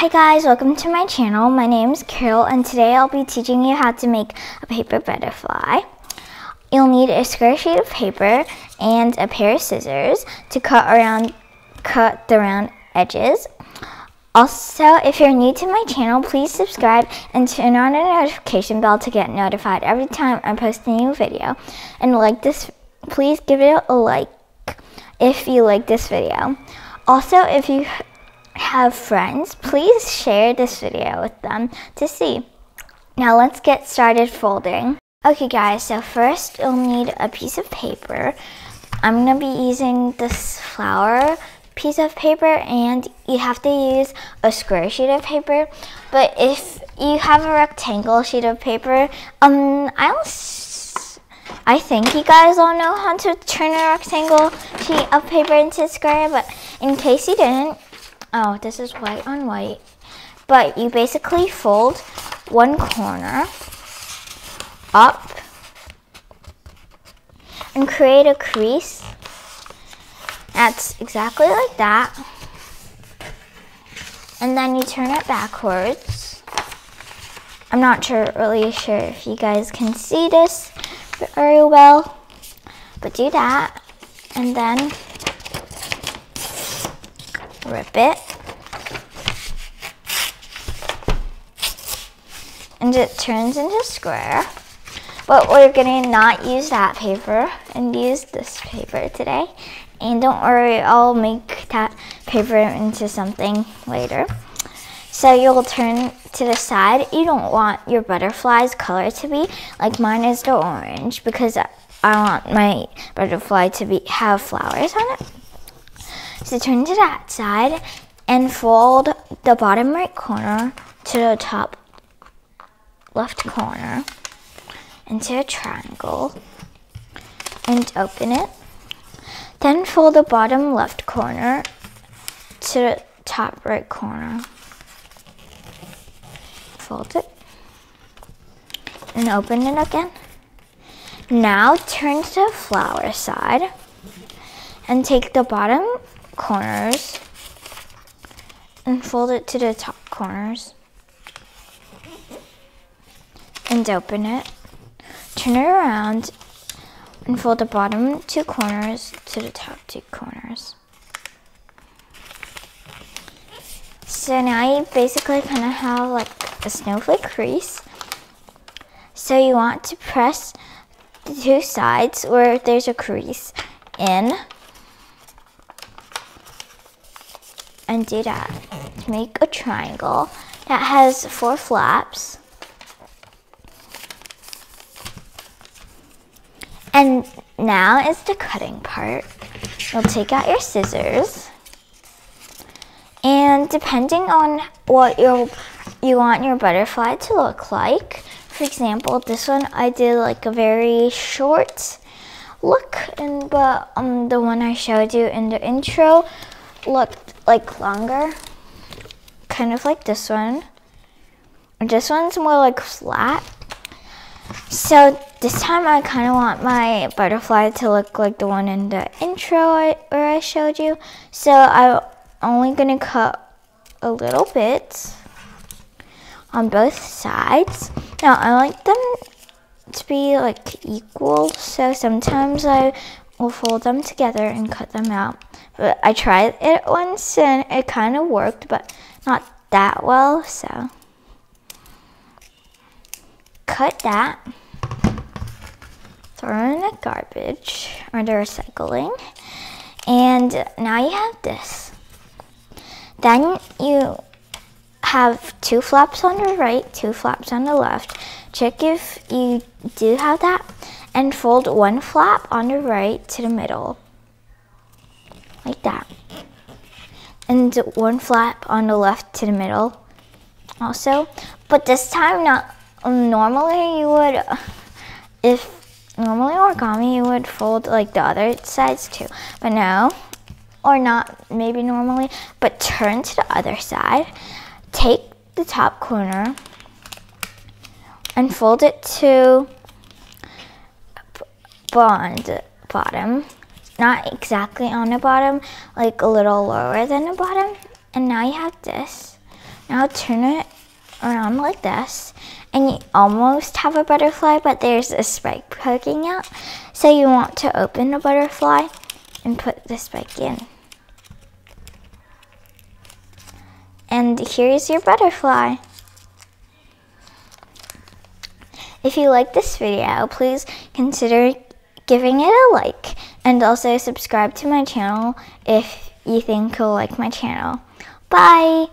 Hi guys, welcome to my channel. My name is Carol and today I'll be teaching you how to make a paper butterfly. You'll need a square sheet of paper and a pair of scissors to cut around cut the round edges. Also, if you're new to my channel, please subscribe and turn on the notification bell to get notified every time I post a new video. And like this, please give it a like if you like this video. Also, if you have friends, please share this video with them to see. Now let's get started folding. Okay guys, so first you'll need a piece of paper. I'm to be using this flower piece of paper and you have to use a square sheet of paper. But if you have a rectangle sheet of paper, um, I'll I think you guys all know how to turn a rectangle sheet of paper into a square, but in case you didn't, oh, this is white on white. But you basically fold one corner up and create a crease that's exactly like that. And then you turn it backwards. I'm not sure, really sure if you guys can see this very well, but do that. And then rip it. And it turns into square. But we're gonna not use that paper and use this paper today. And don't worry, I'll make that paper into something later. So you'll turn to the side. You don't want your butterfly's color to be like mine is the orange because I want my butterfly to be have flowers on it. So turn to that side and fold the bottom right corner to the top left corner into a triangle and open it. Then fold the bottom left corner to the top right corner. Fold it and open it again. Now turn to the flower side and take the bottom corners and fold it to the top corners and open it. Turn it around and fold the bottom two corners to the top two corners. So now you basically kind of have like a snowflake crease. So you want to press the two sides where there's a crease in and do that to make a triangle that has four flaps. And now is the cutting part. You'll take out your scissors. And depending on what you you want your butterfly to look like, for example, this one I did like a very short look, and but um, the one I showed you in the intro looked like longer, kind of like this one. This one's more like flat. So this time I kind of want my butterfly to look like the one in the intro where I showed you. So I'm only going to cut a little bit on both sides. Now I like them to be like equal. So sometimes I will fold them together and cut them out. But I tried it once and it kind of worked, but not that well. So cut that, throw in the garbage or the recycling, and now you have this. Then you have two flaps on the right, two flaps on the left. Check if you do have that and fold one flap on the right to the middle, like that. And one flap on the left to the middle also, but this time not normally you would, if normally origami, you would fold like the other sides too. But no, or not maybe normally, but turn to the other side. Take the top corner and fold it to bond bottom. Not exactly on the bottom, like a little lower than the bottom. And now you have this Now turn it around like this and you almost have a butterfly but there's a spike poking out. So you want to open the butterfly and put the spike in. And here's your butterfly. If you like this video, please consider giving it a like and also subscribe to my channel if you think you'll like my channel. Bye!